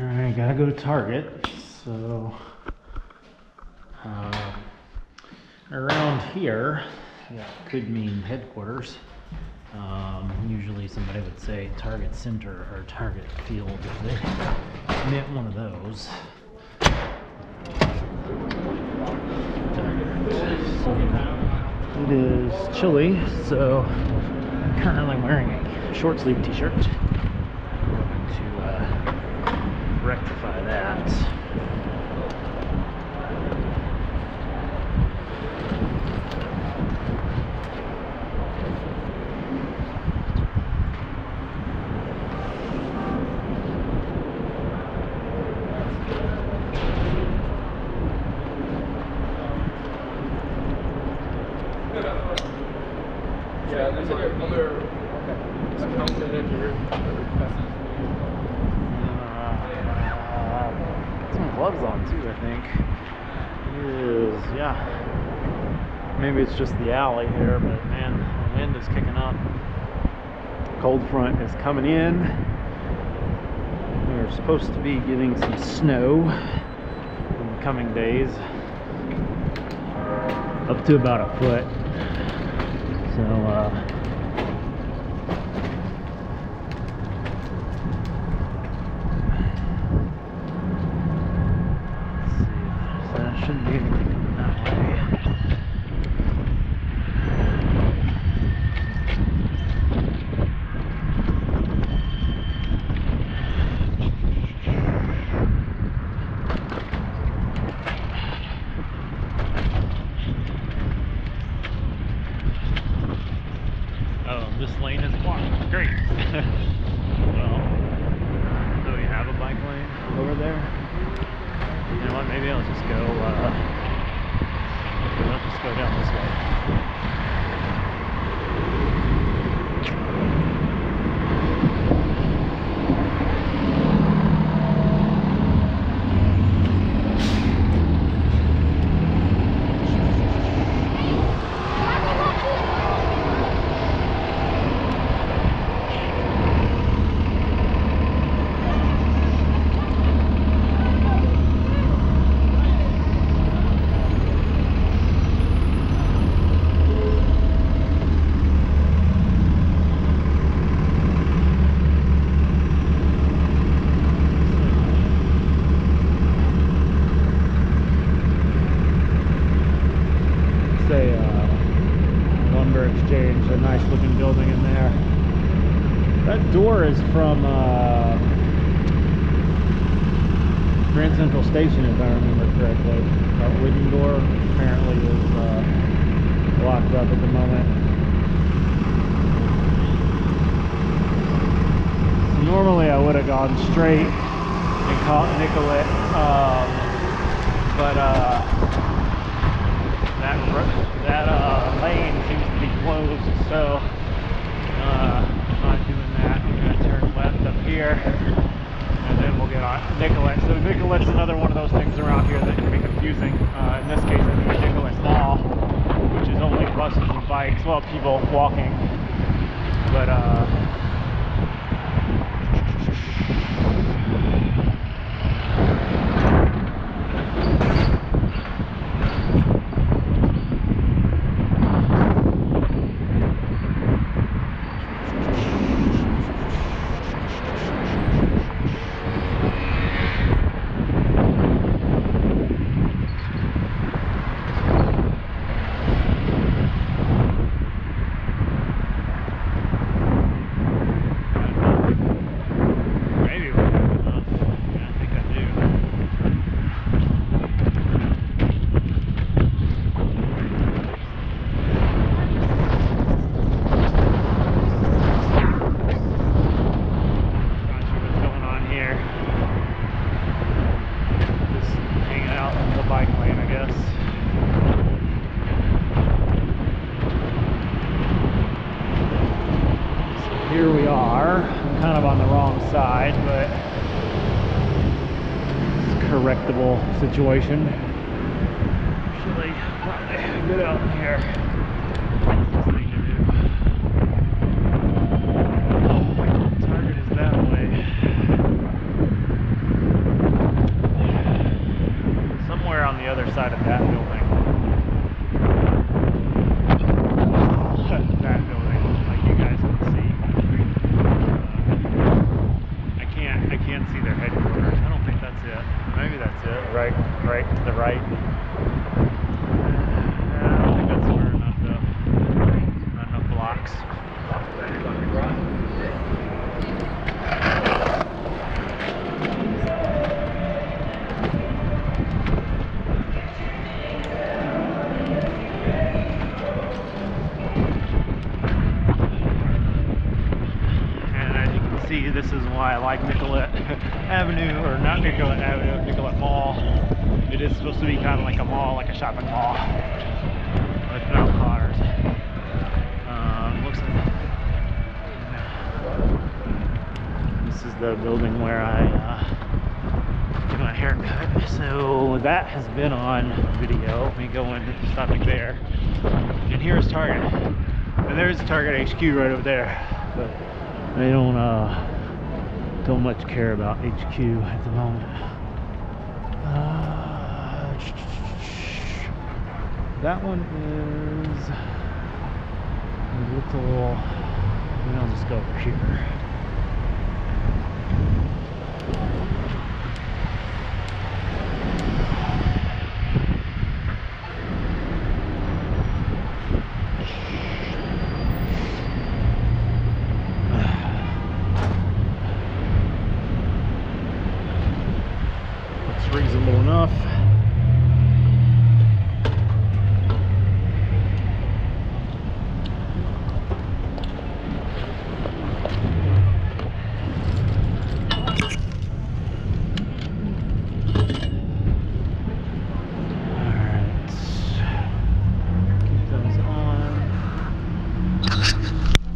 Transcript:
Alright, gotta go to Target. So, uh, around here, could mean headquarters. Um, usually somebody would say Target Center or Target Field they meant one of those. It is chilly, so I'm currently wearing a short sleeve t shirt. Going to uh, rectify that. Yeah, there's like another account manager. Uh, some gloves on too, I think. Is yeah. Maybe it's just the alley here, but man, the wind is kicking up. Cold front is coming in. We're supposed to be getting some snow in the coming days. Up to about a foot. So uh So that shouldn't be anything coming that way. Oh, this lane is blocked. Great. well, do we have a bike lane over there? You know what? Maybe I'll just go. Uh, maybe I'll just go down this way. It's a uh, lumber exchange, a nice looking building in there. That door is from uh, Grand Central Station, if I remember correctly. That wooden door apparently is uh, locked up at the moment. Normally I would have gone straight and caught Nicollet, um, but uh, that that uh, lane seems to be closed, so uh, I'm not doing that. I'm gonna turn left up here, and then we'll get on So Nicollet's another one of those things around here that can be confusing. Uh, in this case, I think Nicollet Mall, which is only buses and bikes, well, people walking. But uh, maybe we're good enough. Yeah, I think I do. Not sure what's going on here. Just hanging out in the bike lane, I guess. So here are. I'm kind of on the wrong side, but it's a correctable situation. Actually, probably get out here. Easiest thing to do. Target is that way. right. Uh, I don't think that's far enough though. Not enough blocks. And as you can see, this is why I like Nicollet Avenue, or not Nicollet Avenue, Nicollet Mall. It is supposed to be kind of like a mall, like a shopping mall, without cars. Um, looks like this is the building where I uh, do my haircut. So that has been on video. Let me go into Stopping Bear. And here's Target. And there's Target HQ right over there. But they don't uh, don't much care about HQ at the moment. Uh, that one is a little. I'll just go over here. Enough.